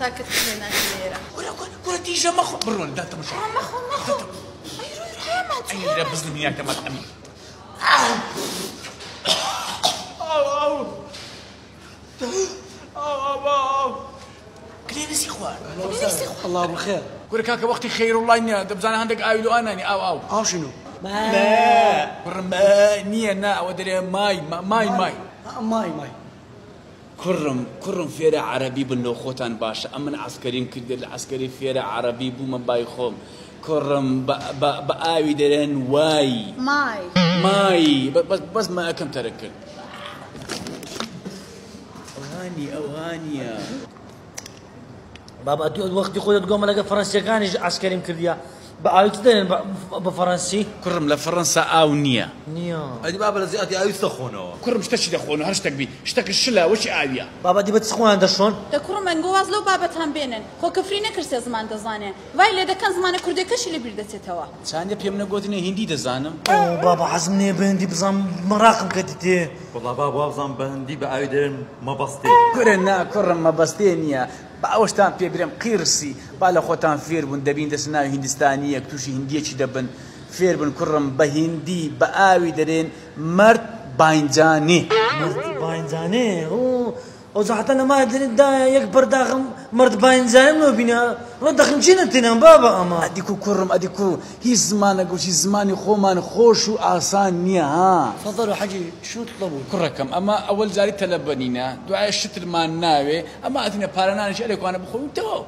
ساكت لنا ليرة ولا ولا تيجا مخ برون دا تمشى مخو مخو روي روي ما اي دا بزن مياك ما تأمين أو أو أو أو كلينس إخوان. الله بالخير. كوري كاكا وقتي خير والله إني دبزانا عندك ايلو أنا أو أو. أو شنو؟ ما. ما. نيا نا ودري ماي ما- ماي ماي. ماي ماي. كرم كرم فيرا عربي بلو خوتان باشا. أمن عسكرين كده العسكري فيرا عربي بو من باي خوم. كرم ب ب بآوي درين واي. ماي. ماي. بس بس ما كم تركل أوهاني اوهانيا بابا تو وقتی خودت گم لگه فرانسیەکانی عسکریم کردیا بە فەڕەنسی كرم لفرنسا أو نيا نییە ئەدی با بە زیاتی ئاوی سەخۆنەوە كرم اشتكي دخونه هرشتك بي اشتكي الشلا وش آويا بابا دی بە چخۆیان دەشۆن دەکوڕم ئەنگواز لەو بابەتان بێنن خۆ کەفری نەکرسێ زمان دەزانێ وای لێ دەکەن زمانە کوردەکەشی لە بیر دەچێتەوە ثانية بيمنا قوتني هندي دزانم بابا حەزم نێ بندی بزانام مەراقم کەتی تێ وڵا با بابزان بە هەندی بە ئاوی دەرن مەبەستێ كرنا كرم ما بستينيا باوشتان بي برم بالا خوتان فير بن دبين دسنا هندستانية كتوشي هندية چي دبن. فير بن كرم بهندي بآوي درين مرد باينجاني. باینجانێ ئەو زەحتە لەما دێندا یەک بەرداغم مرد باینجانم نۆ بینە ڕۆ دەخمچینە تێنم بابا ئەمە أديكو كرم أديكو. هي زمان أقول شي زماني خومان خوشو آسان نيا ها. فضلوا حاجی شو تطلبوا؟ كركم. أما أول زاري تلبنينا دعاء الشتر ما ناوي أما اتنا بارانان شالك وأنا بخوي تو